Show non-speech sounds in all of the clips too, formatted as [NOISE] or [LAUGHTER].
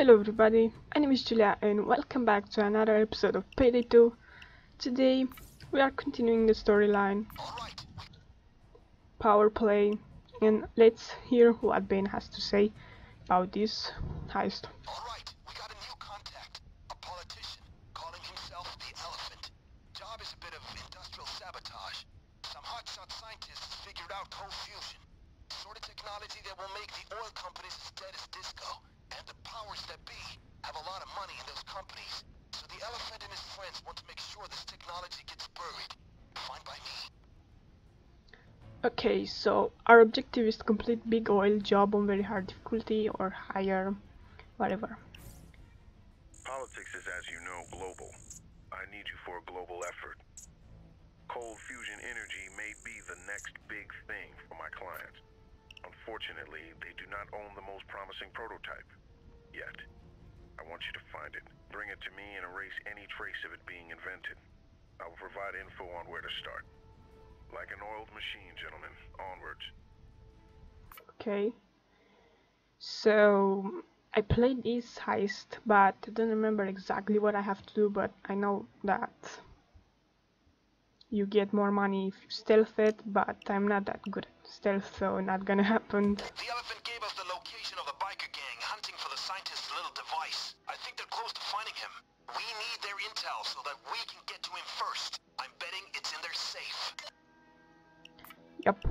Hello everybody, my name is Julia and welcome back to another episode of Payday 2. Today we are continuing the storyline Power Play and let's hear what Bain has to say about this heist. A politician calling himself the Elephant. Job is a bit of industrial sabotage. Some hotshot scientists figured out cold fusion. Sort of technology that will make the oil companies as dead as disco. And the powers that be have a lot of money in those companies. So the Elephant and his friends want to make sure this technology gets buried. Fine by me. Okay, so our objective is to complete big oil job on very hard difficulty or higher, whatever. Politics is, as you know, global. I need you for a global effort. Cold fusion energy may be the next big thing for my clients. Unfortunately, they do not own the most promising prototype. Yet. I want you to find it. Bring it to me and erase any trace of it being invented. I will provide info on where to start. Like an oiled machine, gentlemen. Onwards. Okay. So I played this heist, but I don't remember exactly what I have to do, but I know that you get more money if you stealth it, but I'm not that good at stealth, so not gonna [LAUGHS] happen. Yep.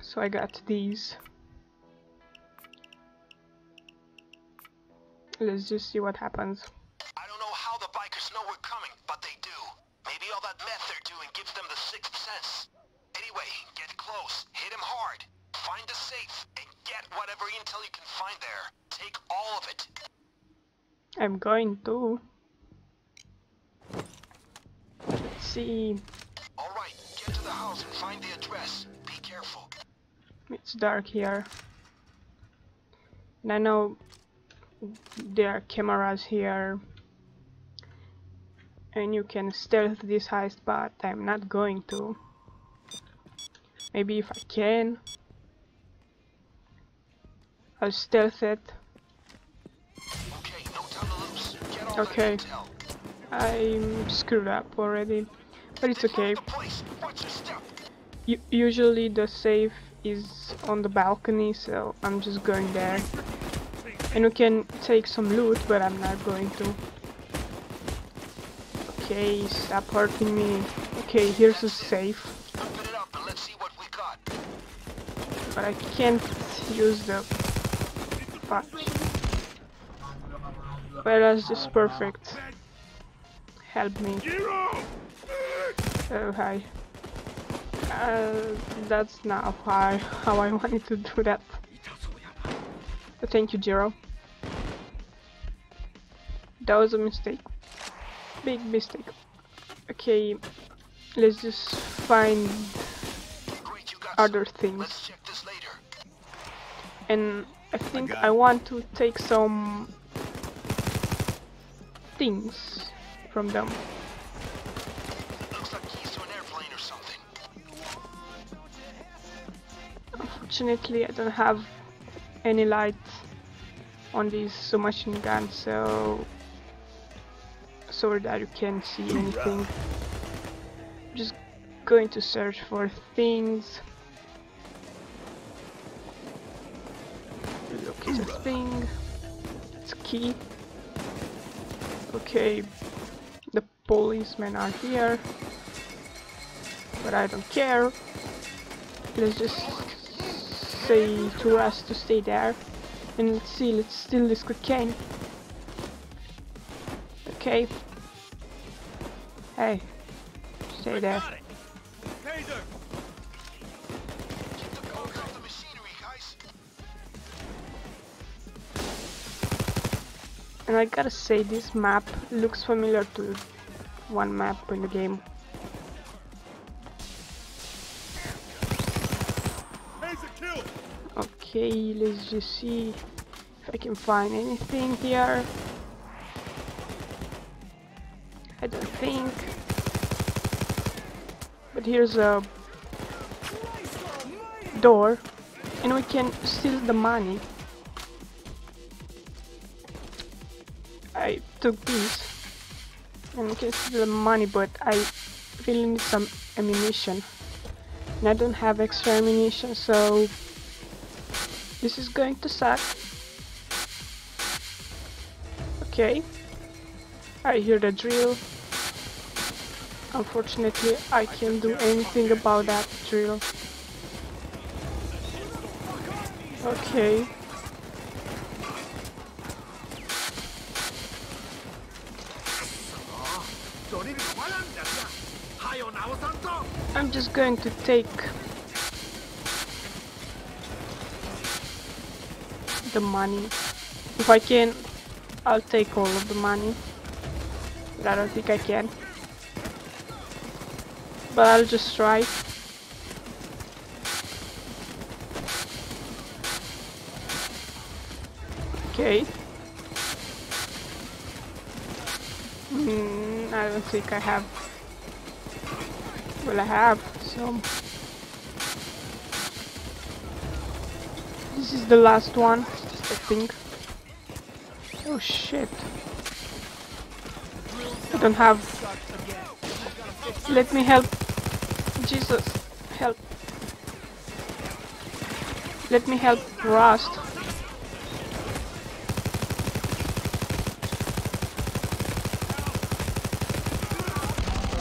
So I got these. Let's just see what happens. I don't know how the bikers know we're coming, but they do. Maybe all that meth they're doing gives them the sixth sense. Anyway, get close, hit him hard, find the safe, and get whatever intel you can find there. Take all of it. I'm going to. See. Alright, get to the house and find the address. Be careful. It's dark here. And I know there are cameras here. And you can stealth this heist, but I'm not going to. Maybe if I can. I'll stealth it. Okay, no time to lose. Get all Okay. I'm screwed up already. But it's okay. the place. Watch your step. U usually the safe is on the balcony, so I'm just going there. And we can take some loot, but I'm not going to. Okay, stop hurting me. Okay, here's a safe, Open it up and let's see what we got. but I can't use the patch. Well, that's just perfect. Help me. Oh, hi. Uh, that's not how, how I [LAUGHS] wanted to do that. Thank you, Jiro. That was a mistake. Big mistake. Okay, let's just find Great, other things. Let's check this later. And I think got I want to take some things from them. Unfortunately, I don't have any light on this submachine gun, so so that you can't see anything. I'm Just going to search for things. A thing. It's key. Okay, the policemen are here, but I don't care. Let's just say to us to stay there. And let's see, let's steal this cocaine. Okay. Hey. Stay there. Keep the coke off the machinery, guys. And I gotta say, this map looks familiar to one map in the game. Okay, let's just see if I can find anything here. I don't think. But here's a door. and we can steal the money. I took this and we can steal the money but I really need some ammunition and I don't have extra ammunition so this is going to suck. Okay. I hear the drill. Unfortunately I can't do anything about that drill. Okay. I'm just going to take the money. If I can, I'll take all of the money. But I don't think I can. But I'll just try. Okay. Hmm, I don't think I have well, I have some. This is the last one, I think. Oh shit. I don't have... Let me help. Jesus, help. Let me help Rust.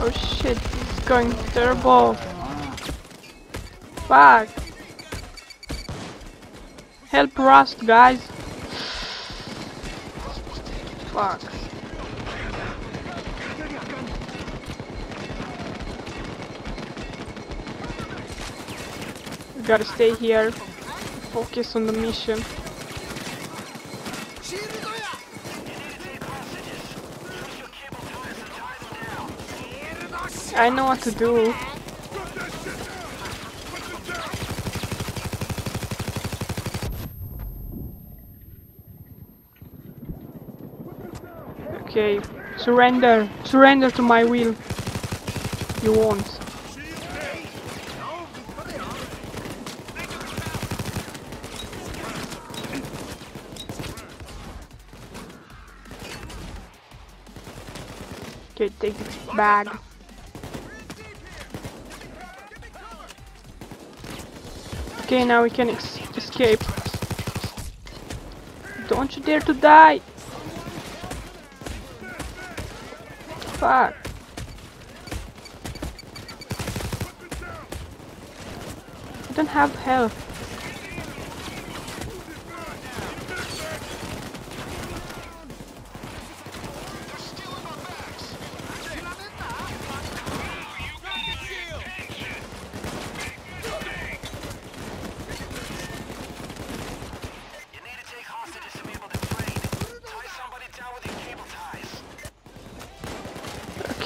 Oh shit, is going terrible. Fuck. Help Rust, guys. Fuck. We gotta stay here. Focus on the mission. I know what to do. Surrender, surrender to my will. You won't. Okay, take this bag. Okay, now we can escape. Don't you dare to die! Fuck. I don't have health.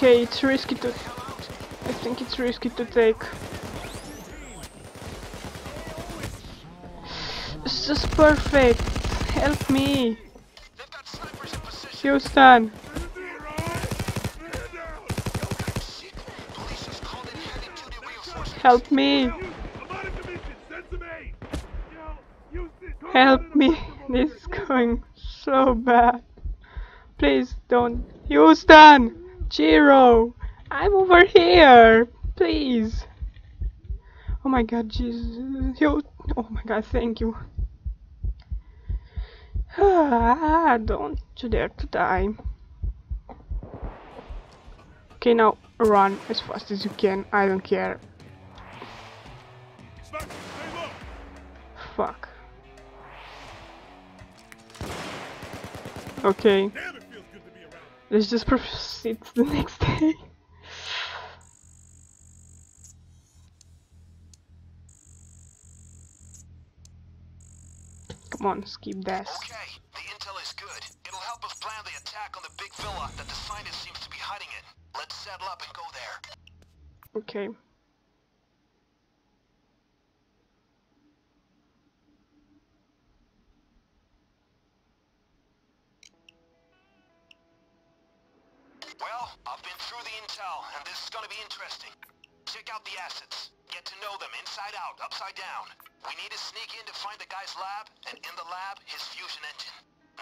Okay, it's risky to... I think it's risky to take. It's just perfect. Help me. Houston. Help me. Help me. [LAUGHS] This is going so bad. Please don't. Houston! Jiro! I'm over here! Please! Oh my god, Jesus. Oh my god, thank you. [SIGHS] Ah, don't you dare to die. Okay, now run as fast as you can. I don't care. Fuck. Okay. Let's just proceed to the next day. Come on, skip that. Okay, the intel is good. It'll help us plan the attack on the big villa that the scientist seems to be hiding in. Let's settle up and go there. Okay. I've been through the intel, and this is gonna be interesting. Check out the assets. Get to know them inside out, upside down. We need to sneak in to find the guy's lab, and in the lab, his fusion engine.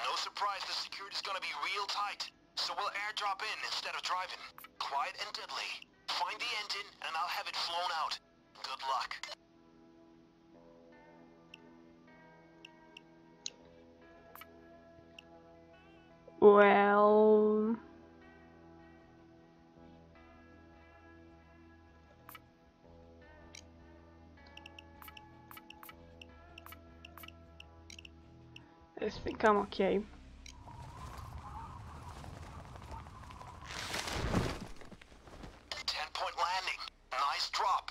No surprise the security's gonna be real tight, so we'll airdrop in instead of driving. Quiet and deadly. Find the engine, and I'll have it flown out. Good luck. Well... I think I'm okay. Ten point landing. Nice drop.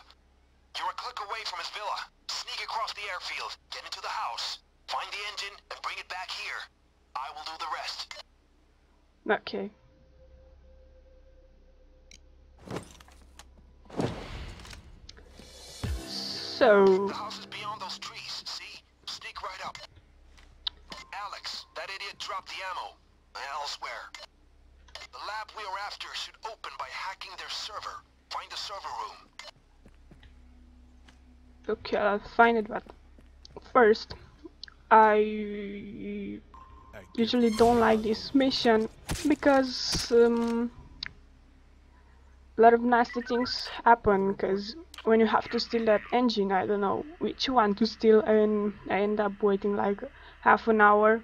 You're a click away from his villa. Sneak across the airfield, get into the house, find the engine, and bring it back here. I will do the rest. Okay. So, dropped the ammo. Elsewhere. The lab we are after should open by hacking their server. Find the server room. okay, I'll find it, but first, I usually don't like this mission because um, a lot of nasty things happen because when you have to steal that engine I don't know which one to steal and I end up waiting like half an hour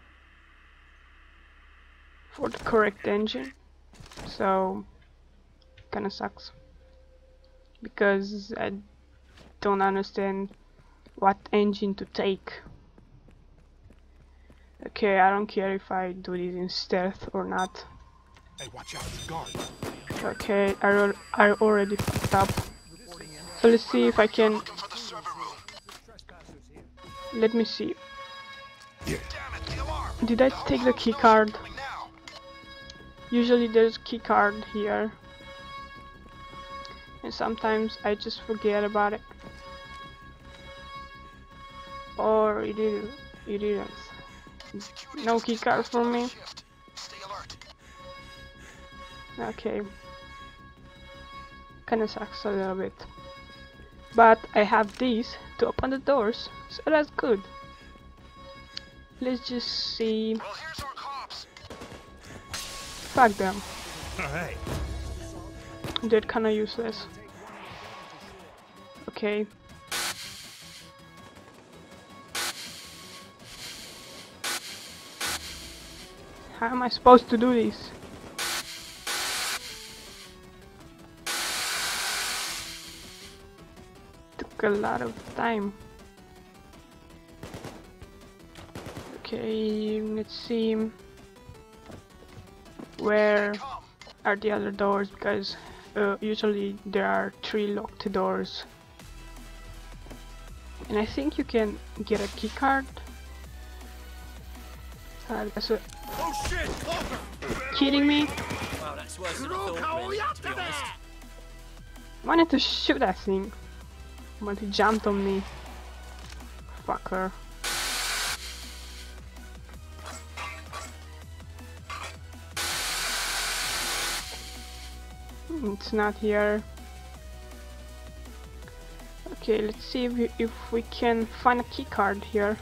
for the correct engine so kinda sucks because I don't understand what engine to take Okay, I don't care if I do this in stealth or not. Hey, watch out, guard. Okay, I, I already fucked up. So let's see if I can. Looking for the server room. Let me see. Yeah. Damn it, the alarm! Did I take the key card? Usually there's key card here. And sometimes I just forget about it. Or it didn't. It didn't. No just key card for me. shift. Stay alert. Okay. Kinda sucks a little bit. But I have these to open the doors, so that's good. Let's just see. Well, here's our cops. Fuck them. Alright. They're kinda useless. Okay. How am I supposed to do this? Took a lot of time. Okay, let's see. Where are the other doors? Because uh, usually there are three locked doors. And I think you can get a key card. Uh, that's a- Oh shit! Cloaker! kidding me? Wow, that's worse than I thought, Min, to. I wanted to shoot that thing. But he jumped on me. Fucker It's not here. Okay, let's see if we, if we can find a key card here.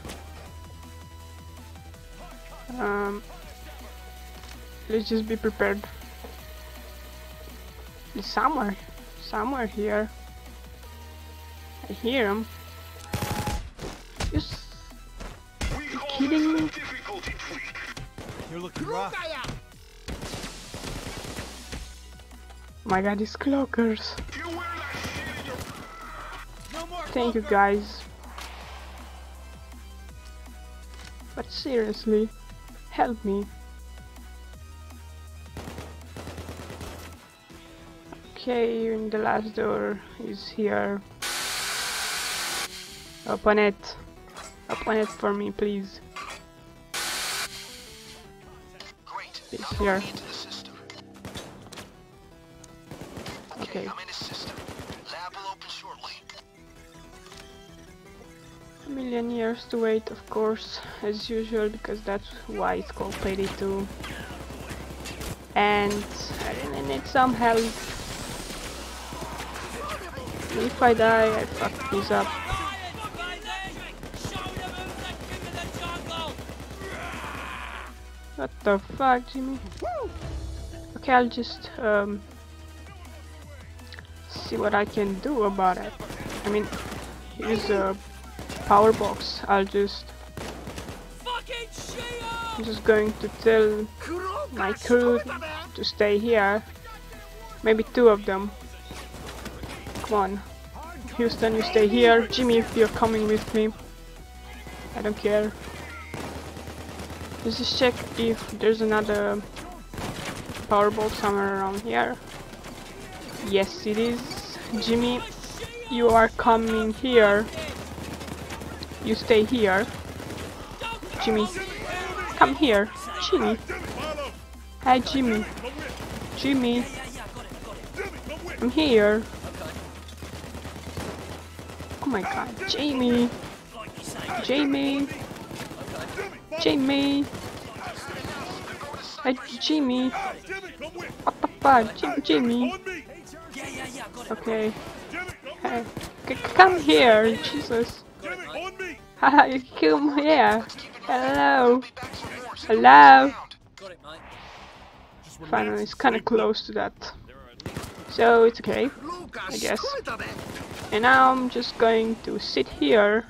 Um, let's just be prepared. It's somewhere, somewhere here. I hear him. You s- you kidding me? You're looking rough. My god, these cloakers. No Thank you guys. But seriously, help me. Okay, and the last door is here. Open it. Open it for me, please. It's here. A million years to wait, of course, as usual, because that's why it's called Payday 2. And I really need some help. If I die, I fuck this up. What the fuck, Jimmy? Okay, I'll just um, see what I can do about it. I mean, use a uh, power box. I'll just I'm just going to tell my crew to stay here. Maybe two of them. Come on. Houston, you stay here. Jimmy, if you're coming with me. I don't care. Let's just check if there's another power box somewhere around here. Yes, it is. Jimmy, you are coming here. You stay here. Jimmy, come here. Jimmy. Hi, Jimmy. Jimmy, I'm here. Oh my god, Jamie. Jamie. Jamie. Hi, Jimmy. What the fuck, Jim Jimmy? Okay. Hey, c- come here, Jesus. Hi, come here. Hello. Hello. Mate. Finally, it's kind of close to that. So it's okay, I guess. And now I'm just going to sit here.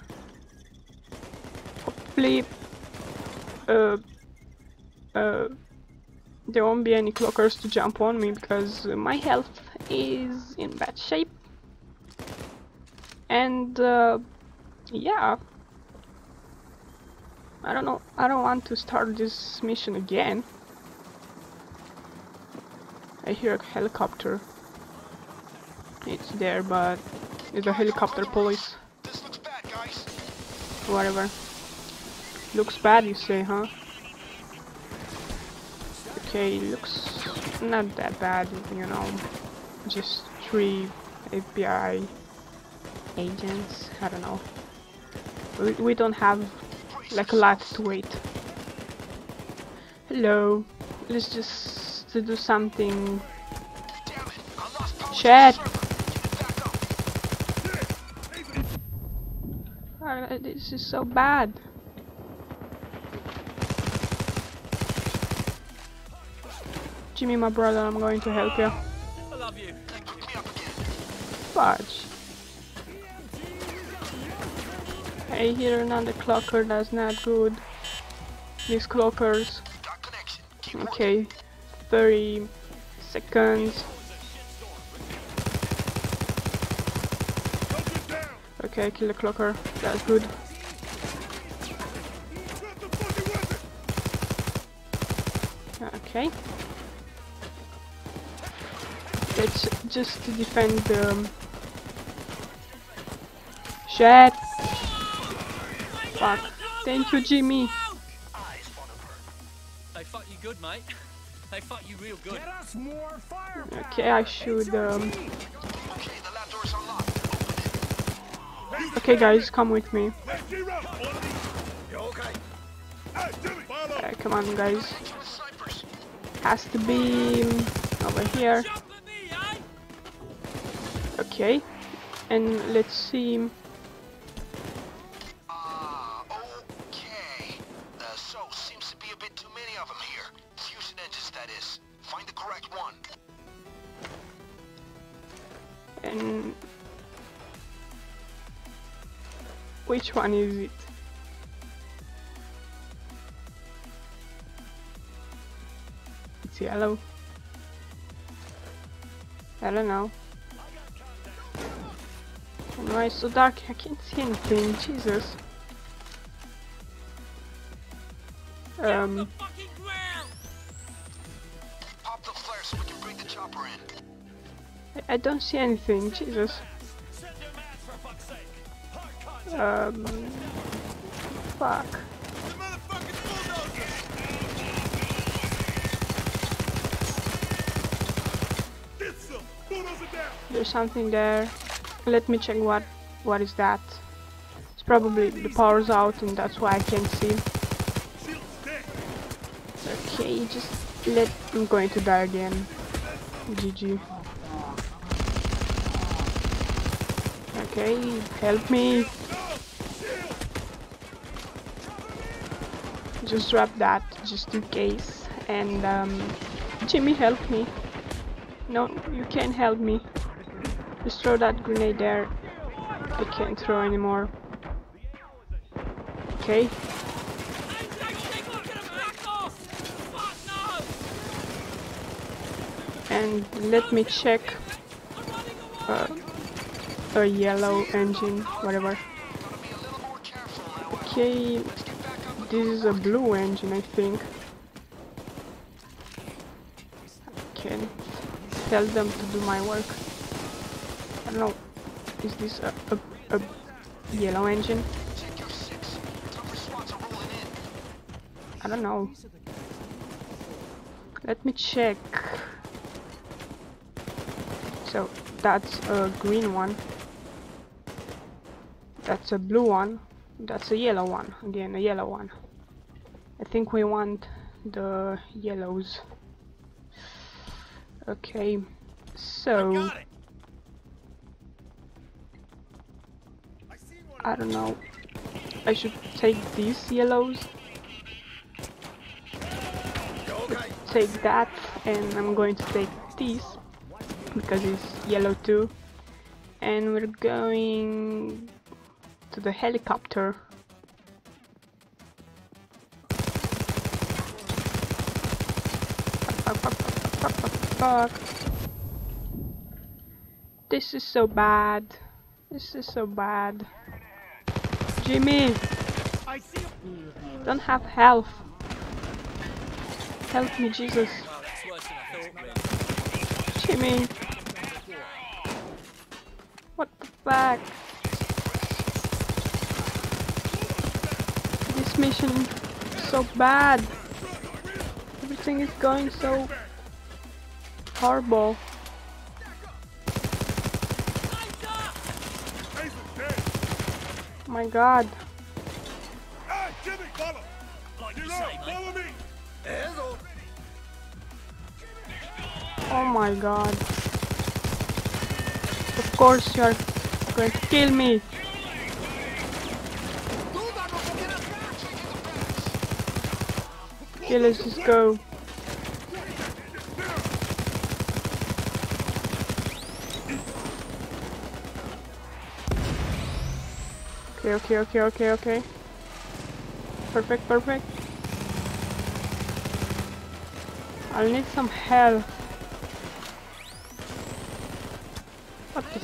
Hopefully, uh, uh, there won't be any cloakers to jump on me because my health is in bad shape. And uh, yeah, I don't know. I don't want to start this mission again. I hear a helicopter. It's there, but it's a helicopter police. Whatever. Looks bad, you say, huh? Okay, looks not that bad, you know. Just three FBI agents. I don't know. We, we don't have like a lot to wait. Hello. Let's just do something. Damn it. I lost power Shit. to the server. Get it back up. Ah, this is so bad. Jimmy, my brother, I'm going to help you. I love you. Thank you. Hook me up again. Fudge. I hear another cloaker, that's not good. These cloakers. Okay. 30 seconds. Okay, kill the cloaker. That's good. Okay. Let's just defend the Shit. Fuck. Thank you, Jimmy. They fuck you good, mate. They fuck you real good. Okay, I should um Okay, the lab door's unlocked. Open it. Okay guys, come with me. Okay? Uh, come on guys. Has to be over here. Jump at me, eh? Okay. And let's see. That is. Find the correct one. And which one is it? It's yellow. I don't know. And why it's so dark? I can't see anything. Jesus. Um. I- don't see anything. Jesus. Um. Fuck. There's something there. Let me check what what is that. It's probably the power's out and that's why I can't see. Okay, just let I'm going to die again. GG. Okay, help me. just drop that just in case. And um, Jimmy, help me. No, you can't help me. Just throw that grenade there. I can't throw anymore. Okay. And let me check uh, a yellow engine, whatever. Okay, this is a blue engine, I think. I can tell them to do my work. I don't know. Is this a, a, a yellow engine? I don't know. Let me check. So that's a green one. That's a blue one. That's a yellow one. Again, a yellow one. I think we want the yellows. Okay. So I see one. I don't know. I should take these yellows. Take that and I'm going to take these because it's yellow too and we're going to the helicopter. This is so bad. This is so bad. Jimmy, don't have health. Help me, Jesus. Jimmy. What the fuck? This mission so bad. Everything is going so horrible. My god. Hey, Jimmy, follow. Like you say. Follow me. Oh my god. Of course you're going to kill me. Let's just go. Okay, okay, okay, okay, okay. Perfect, perfect. I'll need some help. What the?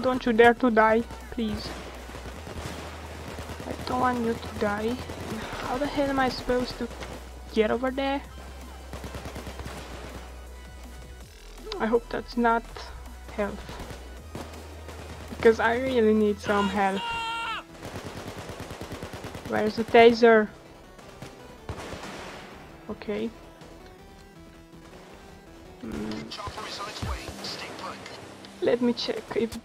Don't you dare to die, please. I don't want you to die. How the hell am I supposed to get over there? I hope that's not health. Because I really need some help. Where's the taser? Okay. Mm, let me check if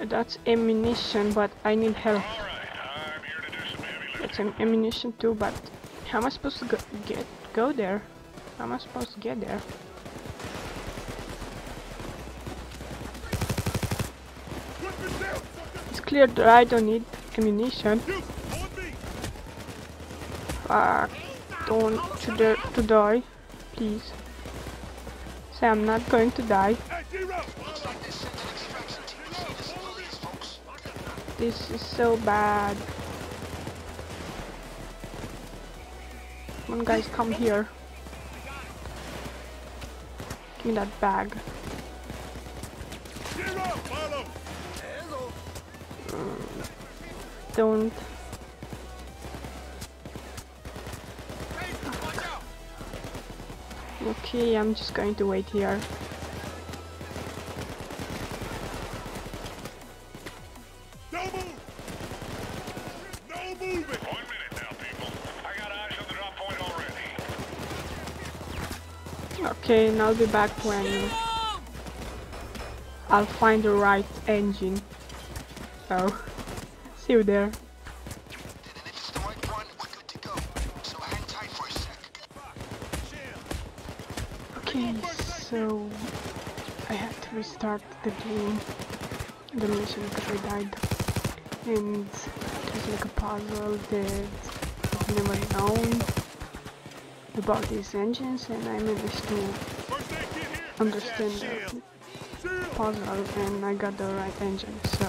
that's ammunition, but I need help. Alright, I'm here to do some am ammunition too, but how am I supposed to go get go there? How am I supposed to get there? It's clear that I don't need ammunition. Fuck. Don't dare to die, please. Say I'm not going to die. To. This is so bad. On guys, come here. Give me that bag. Zero. Don't. Okay, I'm just going to wait here. Okay, and I'll be back when I'll find the right engine. So, [LAUGHS] see you there. Okay, so I had to restart the game, the mission because I died. And there's like a puzzle that I've never known about these engines and I managed to understand the puzzle and I got the right engine so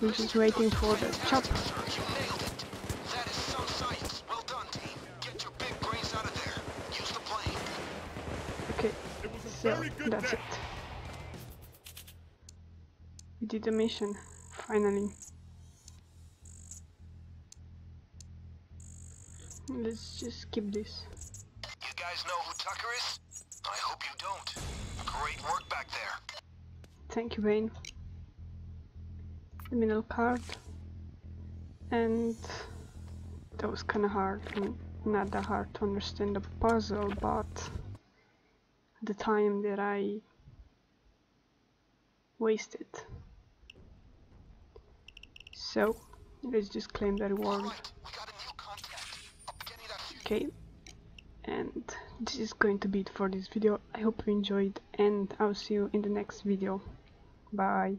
we're just waiting for the plane. Okay, so that's it. We did the mission, finally. Let's just skip this. Guys know who Tucker is? I hope you don't. Great work back there. Thank you, Wayne. The middle card. And that was kinda hard. Not that hard to understand the puzzle, but the time that I wasted. So, let's just claim the reward. Alright, we got a new contact. I'll be getting that fusion. Okay, and this is going to be it for this video. I hope you enjoyed, and I'll see you in the next video. Bye.